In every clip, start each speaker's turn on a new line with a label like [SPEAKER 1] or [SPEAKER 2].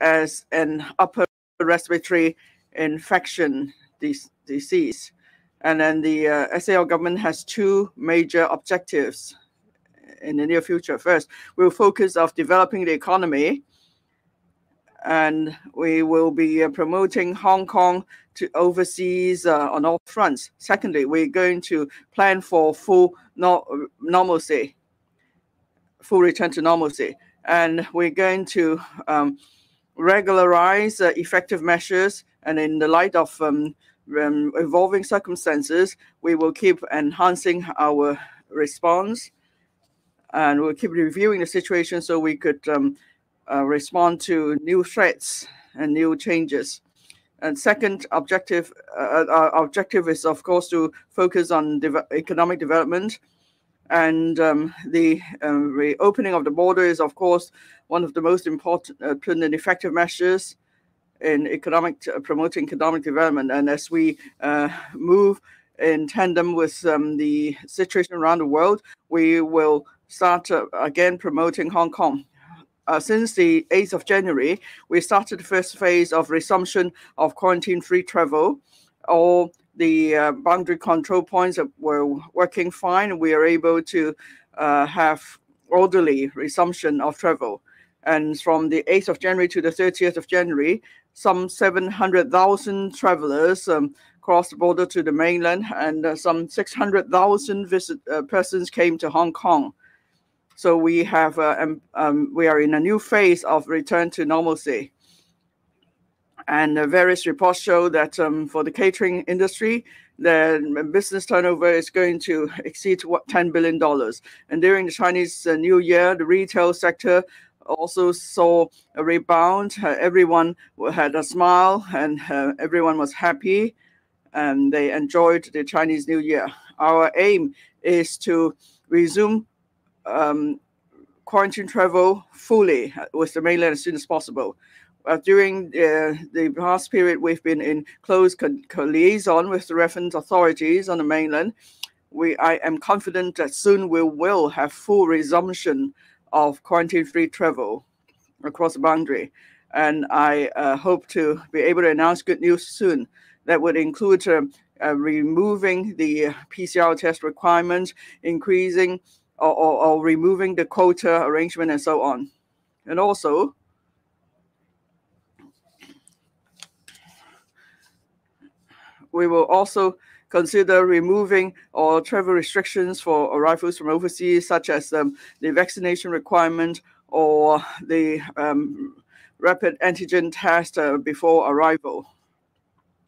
[SPEAKER 1] as an upper respiratory infection disease. And then the uh, SAR government has two major objectives in the near future. First, we'll focus on developing the economy, and we will be uh, promoting Hong Kong to overseas uh, on all fronts. Secondly, we're going to plan for full normalcy, full return to normalcy. And we're going to um, regularize uh, effective measures. And in the light of um, um, evolving circumstances, we will keep enhancing our response. And we'll keep reviewing the situation so we could um, uh, respond to new threats and new changes. And second objective our objective is, of course, to focus on economic development. And um, the um, reopening of the border is, of course, one of the most important uh, and effective measures in economic uh, promoting economic development. And as we uh, move in tandem with um, the situation around the world, we will start again promoting Hong Kong. Since the 8th of January, we started the first phase of resumption of quarantine-free travel. All the uh, boundary control points were working fine. We are able to uh, have orderly resumption of travel. And from the 8th of January to the 30th of January, some 700,000 travelers um, crossed the border to the mainland, and uh, some 600,000 persons came to Hong Kong. So we have um, we are in a new phase of return to normalcy. And various reports show that um, for the catering industry, the business turnover is going to exceed $10 billion. And during the Chinese uh, New Year, the retail sector also saw a rebound. Uh, everyone had a smile, and uh, everyone was happy, and they enjoyed the Chinese New Year. Our aim is to resume um, quarantine travel fully with the mainland as soon as possible. Uh, during uh, the past period, we've been in close liaison with the relevant authorities on the mainland. I am confident that soon we will have full resumption of quarantine-free travel across the boundary. And I uh, hope to be able to announce good news soon. That would include removing the PCR test requirements, increasing or removing the quota arrangement, and so on. And also, we will also consider removing all travel restrictions for arrivals from overseas, such as um, the vaccination requirement or the um, rapid antigen test uh, before arrival.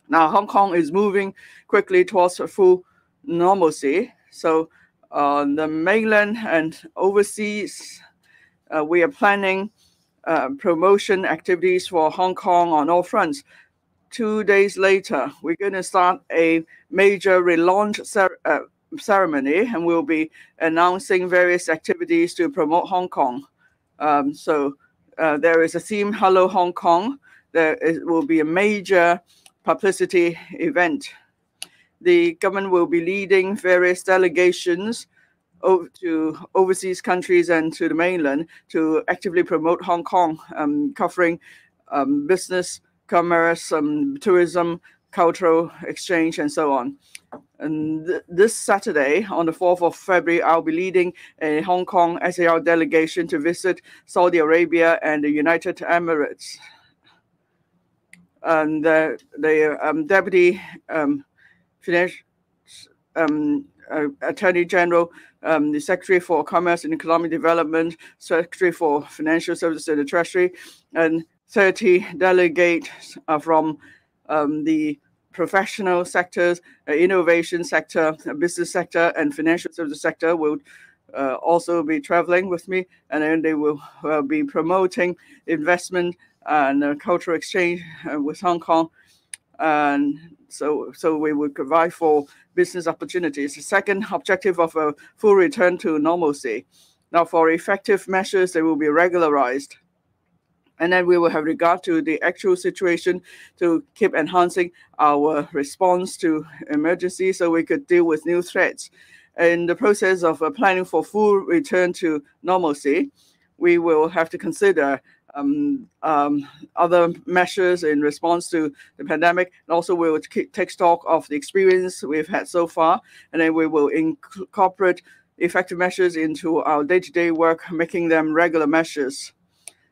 [SPEAKER 1] Now, Hong Kong is moving quickly towards full normalcy. So on the mainland and overseas, uh, we are planning promotion activities for Hong Kong on all fronts. Two days later, we're going to start a major relaunch uh, ceremony, and we'll be announcing various activities to promote Hong Kong. Um, so uh, there is a theme, Hello Hong Kong. There will be a major publicity event. The government will be leading various delegations to overseas countries and to the mainland to actively promote Hong Kong, um, covering um, business, commerce, um, tourism, cultural exchange, and so on. And this Saturday, on the 4th of February, I'll be leading a Hong Kong SAR delegation to visit Saudi Arabia and the United Emirates. And the um, Deputy um, finance uh, Attorney General, the Secretary for Commerce and Economic Development, Secretary for Financial Services and the Treasury, and 30 delegates uh, from um, the professional sectors, uh, innovation sector, business sector, and financial services sector will uh, also be traveling with me. And then they will be promoting investment and cultural exchange with Hong Kong. And so, so we will provide for business opportunities. The second objective of a full return to normalcy. Now, for effective measures, they will be regularized. And then we will have regard to the actual situation to keep enhancing our response to emergencies so we could deal with new threats. In the process of planning for full return to normalcy, we will have to consider um, um, other measures in response to the pandemic. And also, we will take stock of the experience we've had so far, and then we will incorporate effective measures into our day-to-day work, making them regular measures.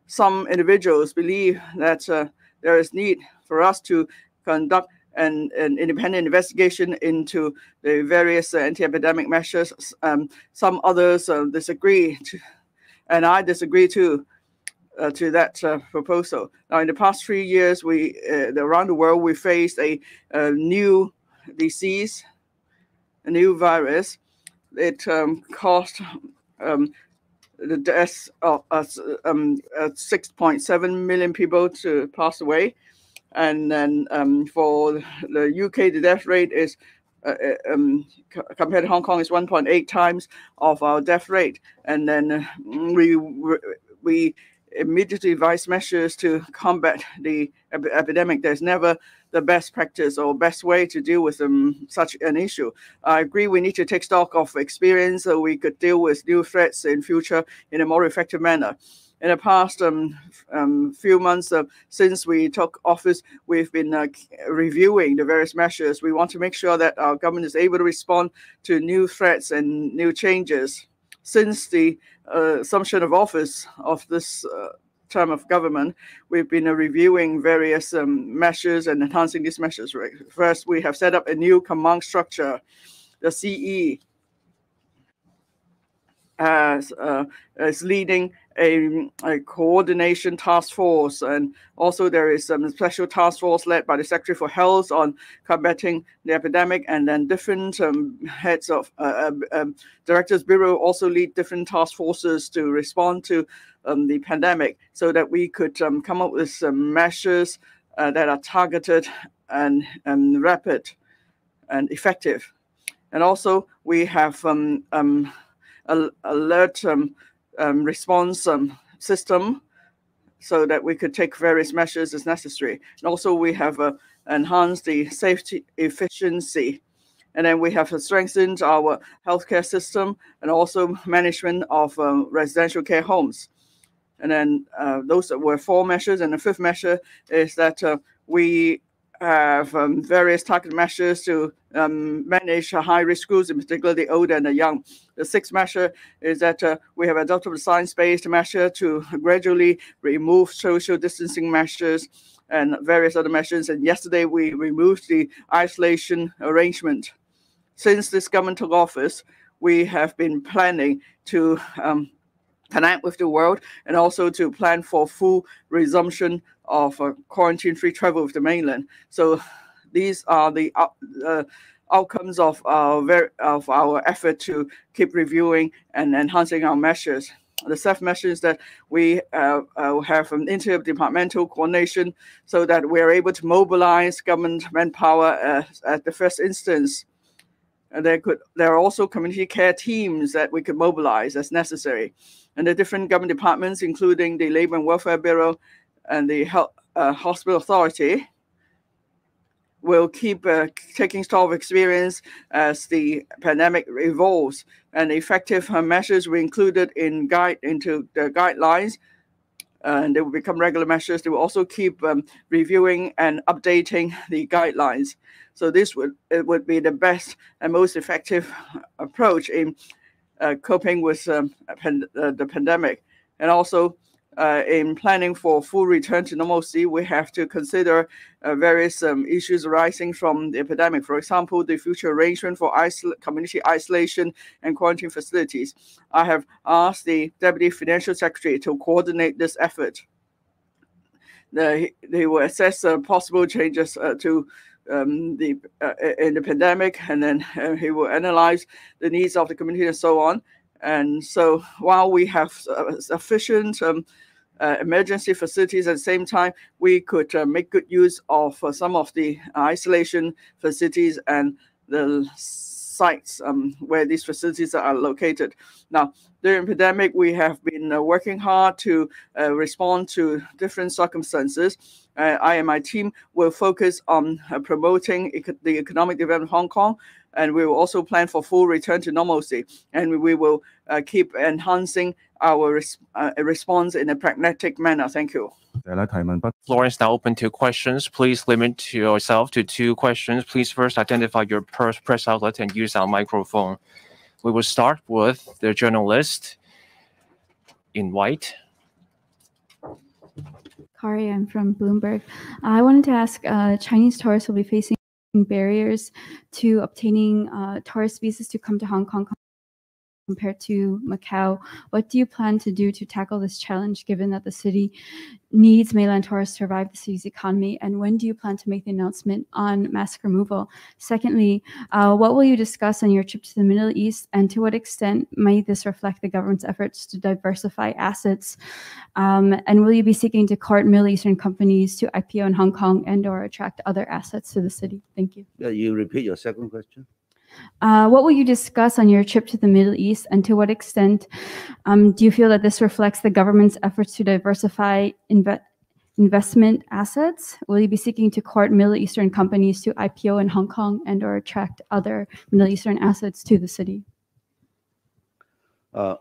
[SPEAKER 1] Some individuals believe that uh, there is need for us to conduct an, an, independent investigation into the various uh, anti-epidemic measures. Um, some others uh, disagree, to, and I disagree too. Uh, to that uh, proposal. Now, in the past three years, we uh, around the world we faced a, a, new disease, a new virus. It um, caused um, the deaths of um, 6.7 million people to pass away, and then um, for the UK, the death rate is uh, uh um, compared to Hong Kong is 1.8 times of our death rate, and then uh, we we immediately advise measures to combat the ep epidemic. There's never the best practice or best way to deal with um, such an issue. I agree we need to take stock of experience so we could deal with new threats in future in a more effective manner in the past um, um, few months uh, since we took office, we've been uh, reviewing the various measures. We want to make sure that our government is able to respond to new threats and new changes. Since the uh, assumption of office of this uh, term of government, we've been uh, reviewing various um, measures and enhancing these measures. First, we have set up a new command structure, the CE, as uh, is leading a, a, coordination task force, and also there is a special task force led by the Secretary for Health on combating the epidemic, and then different um, heads of uh, um, um directors bureau also lead different task forces to respond to um, the pandemic, so that we could um, come up with some measures uh, that are targeted and, and rapid and effective. And also we have um, alert um, um, response um, system so that we could take various measures as necessary. And also we have uh, enhanced the safety efficiency. And then we have strengthened our healthcare system and also management of uh, residential care homes. And then uh, those were four measures. And the fifth measure is that uh, we have um, various target measures to um, manage high-risk groups, in particular the old and the young. The sixth measure is that uh, we have adopted a science-based measure to gradually remove social distancing measures and various other measures. And yesterday we removed the isolation arrangement. Since this government took office, we have been planning to um, connect with the world and also to plan for full resumption of uh, quarantine-free travel with the mainland. So these are the uh, outcomes of our of our effort to keep reviewing and enhancing our measures. The self measures that we uh, uh, have an interdepartmental coordination so that we are able to mobilize government manpower uh, at the first instance. And there could there are also community care teams that we could mobilize as necessary and the different government departments, including the Labor and Welfare Bureau and the Health, uh, Hospital Authority, will keep uh, taking stock of experience as the pandemic evolves. And effective measures were included in guide into the guidelines, and they will become regular measures. They will also keep um, reviewing and updating the guidelines. So this would it would be the best and most effective approach in uh, coping with um, pan uh, the pandemic. And also, uh, in planning for full return to normalcy, we have to consider uh, various um, issues arising from the epidemic. For example, the future arrangement for isol community isolation and quarantine facilities. I have asked the Deputy Financial Secretary to coordinate this effort. The, they will assess uh, possible changes uh, to um, the uh, in the pandemic, and then uh, he will analyze the needs of the community and so on. And so, while we have sufficient um, uh, emergency facilities at the same time, we could uh, make good use of uh, some of the isolation facilities and the sites um, where these facilities are located. Now, during the pandemic, we have been uh, working hard to uh, respond to different circumstances. Uh, I and my team will focus on promoting the economic development of Hong Kong and we will also plan for full return to normalcy. And we will uh, keep enhancing our res uh, response in a pragmatic manner. Thank you.
[SPEAKER 2] Floor is now open to questions. Please limit yourself to two questions. Please first identify your press outlet and use our microphone. We will start with the journalist in white.
[SPEAKER 3] Kari, I'm from Bloomberg. I wanted to ask uh, Chinese tourists will be facing barriers to obtaining uh, tourist visas to come to Hong Kong compared to Macau. What do you plan to do to tackle this challenge, given that the city needs mainland tourists to revive the city's economy? And when do you plan to make the announcement on mask removal? Secondly, uh, what will you discuss on your trip to the Middle East, and to what extent might this reflect the government's efforts to diversify assets? Um, and will you be seeking to court Middle Eastern companies to IPO in Hong Kong and/or attract other assets to the city? Thank you.
[SPEAKER 4] Yeah, you repeat your second question.
[SPEAKER 3] Uh, what will you discuss on your trip to the Middle East, and to what extent um, do you feel that this reflects the government's efforts to diversify inve investment assets? Will you be seeking to court Middle Eastern companies to IPO in Hong Kong and or attract other Middle Eastern assets to the city?
[SPEAKER 4] Uh,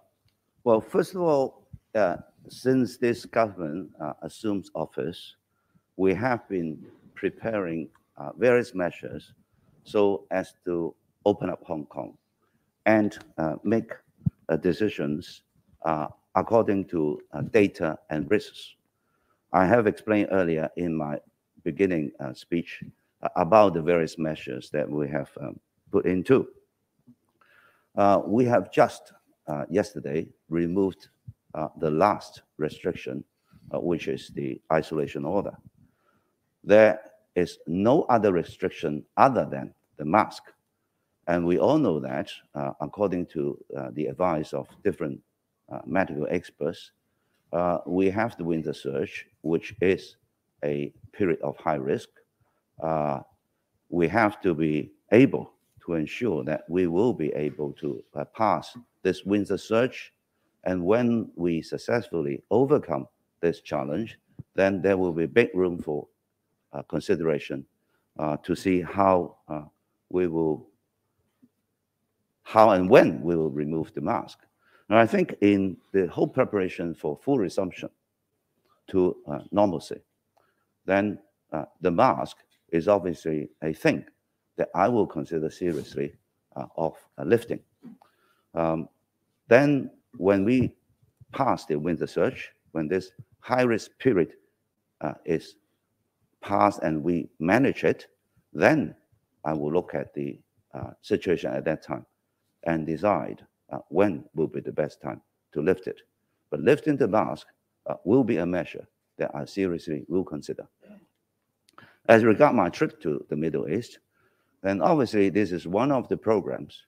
[SPEAKER 4] well, first of all, uh, since this government uh, assumes office, we have been preparing uh, various measures so as to open up Hong Kong and uh, make uh, decisions uh, according to uh, data and risks. I have explained earlier in my beginning uh, speech uh, about the various measures that we have um, put into. we have just yesterday removed the last restriction, which is the isolation order. There is no other restriction other than the mask and we all know that, uh, according to uh, the advice of different uh, medical experts, uh, we have the winter surge, which is a period of high risk. Uh, we have to be able to ensure that we will be able to uh, pass this winter surge. And when we successfully overcome this challenge, then there will be big room for consideration to see how we will how and when we will remove the mask. And I think in the whole preparation for full resumption to uh, normalcy, then uh, the mask is obviously a thing that I will consider seriously uh, of uh, lifting. Um, then when we pass the winter surge, when this high-risk period uh, is passed and we manage it, then I will look at the uh, situation at that time and decide uh, when will be the best time to lift it. But lifting the mask uh, will be a measure that I seriously will consider. As regard my trip to the Middle East, then obviously this is one of the programs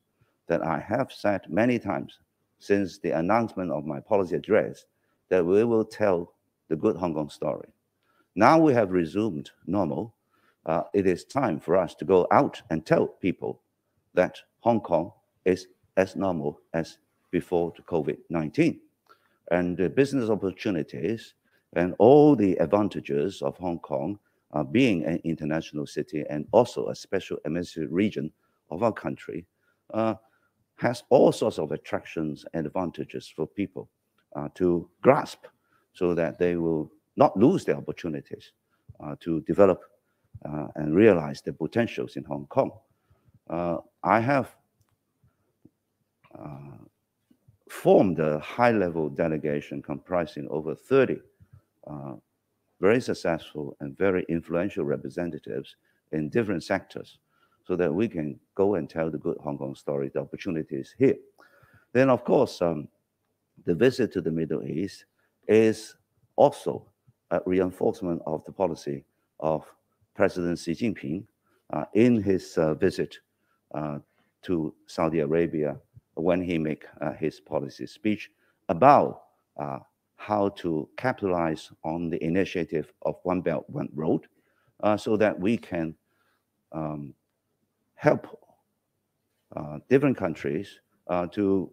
[SPEAKER 4] that I have said many times since the announcement of my policy address that we will tell the good Hong Kong story. Now we have resumed normal. Uh, it is time for us to go out and tell people that Hong Kong is as normal as before the COVID-19. And the business opportunities and all the advantages of Hong Kong uh, being an international city and also a special administrative region of our country uh, has all sorts of attractions and advantages for people uh, to grasp so that they will not lose their opportunities uh, to develop uh, and realize the potentials in Hong Kong. Uh, I have formed a high-level delegation comprising over 30 uh, very successful and very influential representatives in different sectors so that we can go and tell the good Hong Kong story, the opportunities here. Then, of course, um, the visit to the Middle East is also a reinforcement of the policy of President Xi Jinping uh, in his uh, visit uh, to Saudi Arabia when he make uh, his policy speech about uh, how to capitalize on the initiative of One Belt, One Road uh, so that we can um, help uh, different countries uh, to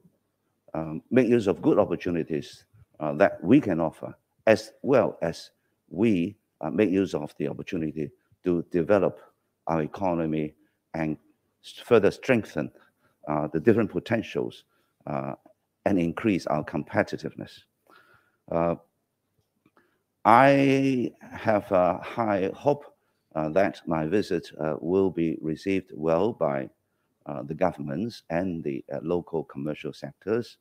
[SPEAKER 4] um, make use of good opportunities uh, that we can offer, as well as we make use of the opportunity to develop our economy and further strengthen uh, the different potentials uh, and increase our competitiveness. Uh, I have a high hope uh, that my visit uh, will be received well by uh, the governments and the local commercial sectors,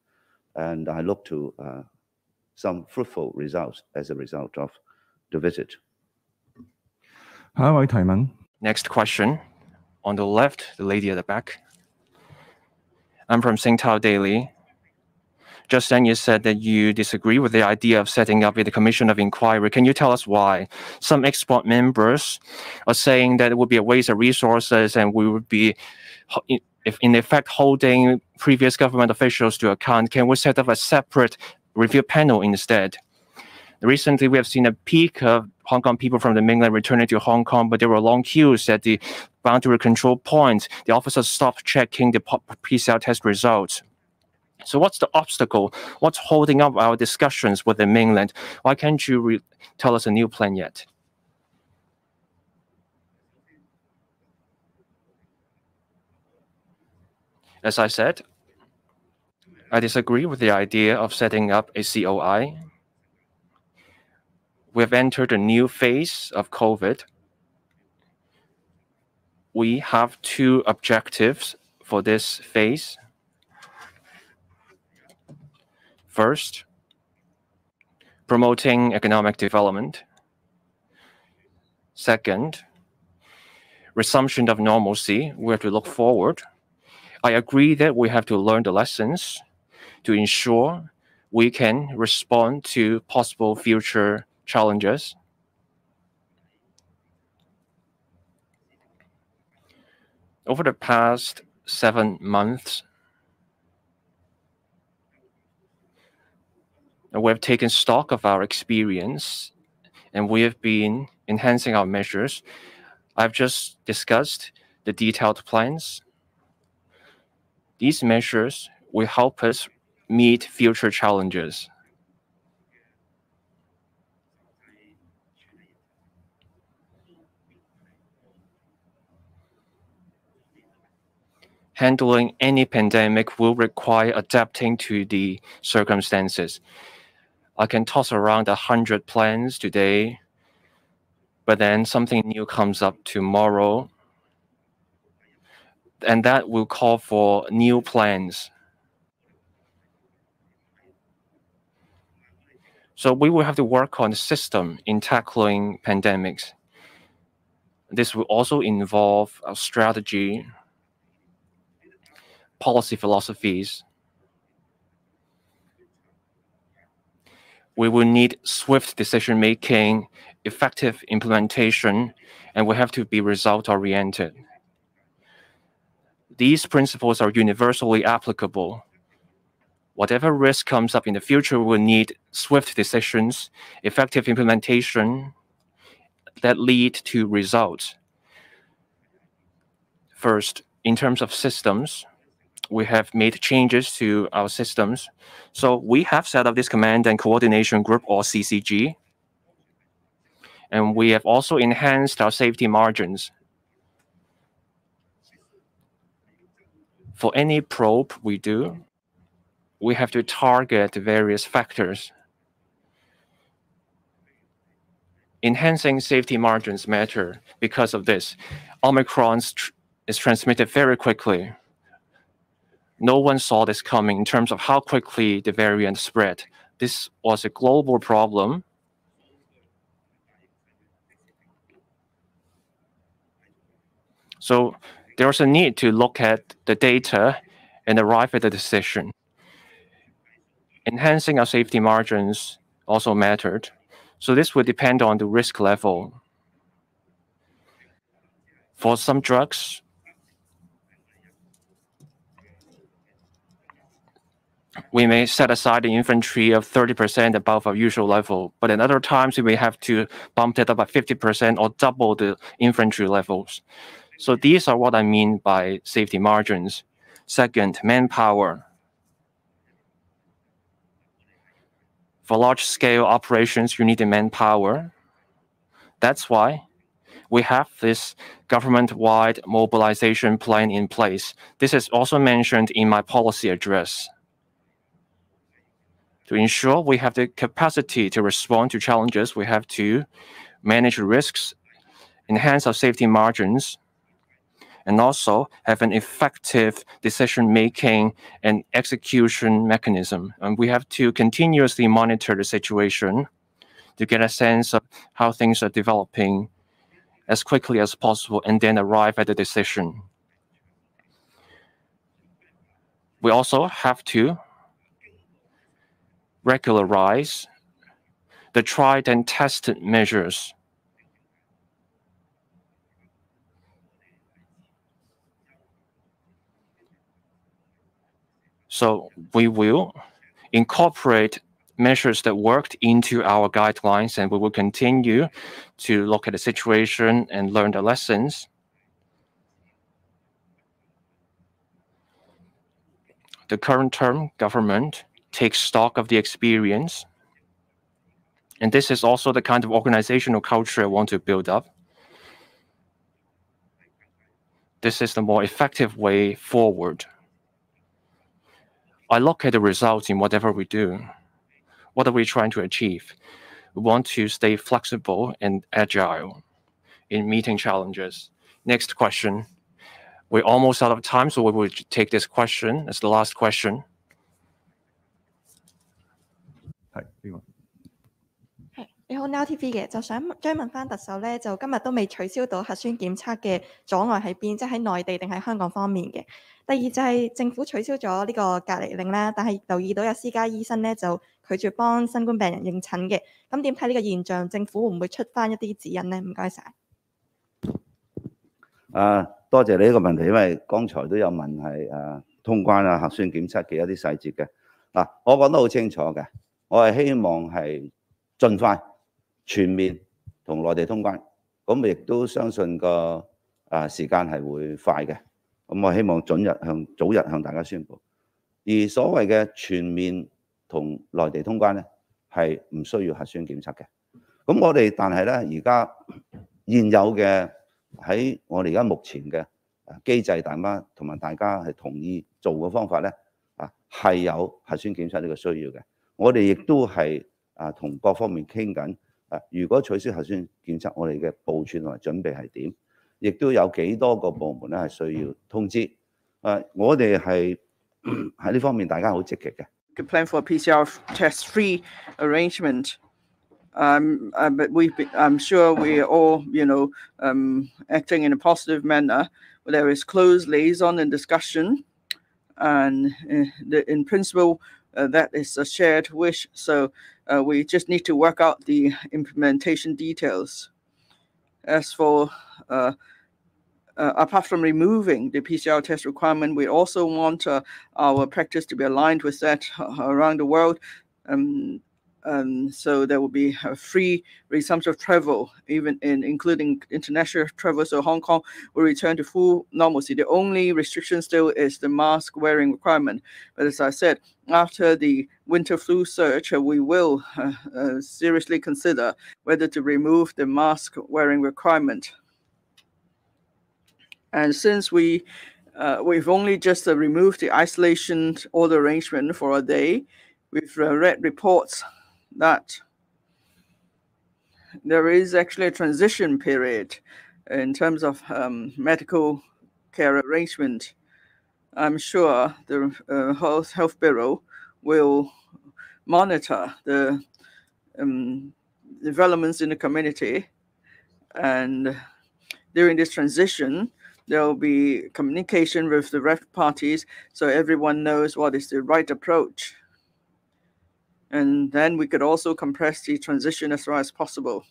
[SPEAKER 4] and I look to some fruitful results as a result of the visit.
[SPEAKER 2] Next question. On the left, the lady at the back. I'm from Sing Tao Daily. Just then you said that you disagree with the idea of setting up a commission of inquiry. Can you tell us why? Some export members are saying that it would be a waste of resources and we would be, in effect, holding previous government officials to account. Can we set up a separate review panel instead? Recently, we have seen a peak of Hong Kong people from the mainland returning to Hong Kong, but there were long queues at the boundary control points. The officers stopped checking the PCR test results. So what's the obstacle? What's holding up our discussions with the mainland? Why can't you tell us a new plan yet? As I said, I disagree with the idea of setting up a COI. We have entered a new phase of COVID. We have two objectives for this phase. First, promoting economic development. Second, resumption of normalcy. We have to look forward. I agree that we have to learn the lessons to ensure we can respond to possible future challenges. Over the past seven months, we have taken stock of our experience and we have been enhancing our measures. I've just discussed the detailed plans. These measures will help us meet future challenges. Handling any pandemic will require adapting to the circumstances. I can toss around a hundred plans today, but then something new comes up tomorrow, and that will call for new plans. So we will have to work on the system in tackling pandemics. This will also involve a strategy, policy philosophies, we will need swift decision making, effective implementation, and we have to be result oriented. These principles are universally applicable. Whatever risk comes up in the future we will need swift decisions, effective implementation that lead to results. First, in terms of systems, we have made changes to our systems. So we have set up this command and coordination group or CCG. And we have also enhanced our safety margins. For any probe we do, we have to target various factors. Enhancing safety margins matter because of this. Omicron is transmitted very quickly no one saw this coming in terms of how quickly the variant spread. This was a global problem. So there was a need to look at the data and arrive at a decision. Enhancing our safety margins also mattered. So this would depend on the risk level. For some drugs, we may set aside the inventory of 30% above our usual level, but at other times we may have to bump it up by 50% or double the inventory levels. So these are what I mean by safety margins. Second, manpower. For large scale operations, you need the manpower. That's why we have this government-wide mobilization plan in place. This is also mentioned in my policy address. To ensure we have the capacity to respond to challenges, we have to manage risks, enhance our safety margins, and also have an effective decision-making and execution mechanism. And we have to continuously monitor the situation to get a sense of how things are developing as quickly as possible and then arrive at a decision. We also have to regularize the tried and tested measures. So we will incorporate measures that worked into our guidelines, and we will continue to look at the situation and learn the lessons. The current term government takes stock of the experience, and this is also the kind of organizational culture I want to build up. This is the more effective way forward. I look at the results in whatever we do. What are we trying to achieve? We want to stay flexible and agile in meeting challenges. Next question. We're almost out of time, so we will take this question as the last question.
[SPEAKER 5] 係邊個？
[SPEAKER 6] 係你好，Now TV 嘅，就想追問翻特首咧，就今日都未取消到核酸檢測嘅阻礙喺邊，即係喺內地定喺香港方面嘅。第二就係政府取消咗呢個隔離令啦，但係留意到有私家醫生咧就拒絕幫新冠病人應診嘅。咁點睇呢個現象？政府會唔會出翻一啲指引咧？唔該晒。
[SPEAKER 4] 啊，多謝你呢個問題，因為剛才都有問係誒通關啊、核酸檢測嘅一啲細節嘅。嗱，我講得好清楚嘅，我係希望係盡快全面同內地通關，咁亦都相信個啊時間係會快嘅。咁我希望準日向早日向大家宣布。而所謂嘅全面同內地通關咧，係唔需要核酸檢測嘅。咁我哋但係咧，而家現有嘅喺我哋而家目前嘅機制，大家同埋大家係同意做嘅方法咧，啊係有核酸檢測呢個需要嘅。我哋亦都係啊同各方面傾緊啊，如果取消核酸檢測，我哋嘅部署同埋準備係點？亦都有幾多個部門咧係需要通知。誒，我哋係喺呢方面大家好積極嘅。
[SPEAKER 1] plan for a PCR test-free arrangement. Um, uh, but we, I'm sure we are all, you know, um, acting in a positive manner. There is close liaison and discussion, and in principle, that is a shared wish. So uh, we just need to work out the implementation details. As for uh, uh, apart from removing the PCR test requirement, we also want uh, our practice to be aligned with that uh, around the world. Um, um, so there will be a free resumption of travel, even in including international travel. So Hong Kong will return to full normalcy. The only restriction still is the mask wearing requirement. But as I said, after the winter flu surge, uh, we will uh, uh, seriously consider whether to remove the mask wearing requirement. And since we uh, we've only just uh, removed the isolation order arrangement for a day, we've uh, read reports that there is actually a transition period in terms of um, medical care arrangement. I'm sure the uh, Health, Health Bureau will monitor the um, developments in the community and during this transition, there will be communication with the ref parties so everyone knows what is the right approach. And then we could also compress the transition as far as possible.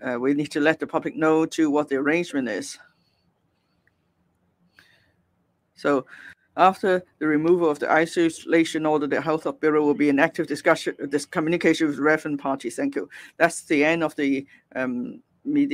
[SPEAKER 1] Uh, we need to let the public know too what the arrangement is. So after the removal of the isolation order, the Health of Bureau will be in active discussion, this communication with relevant parties. Thank you. That's the end of the um, media.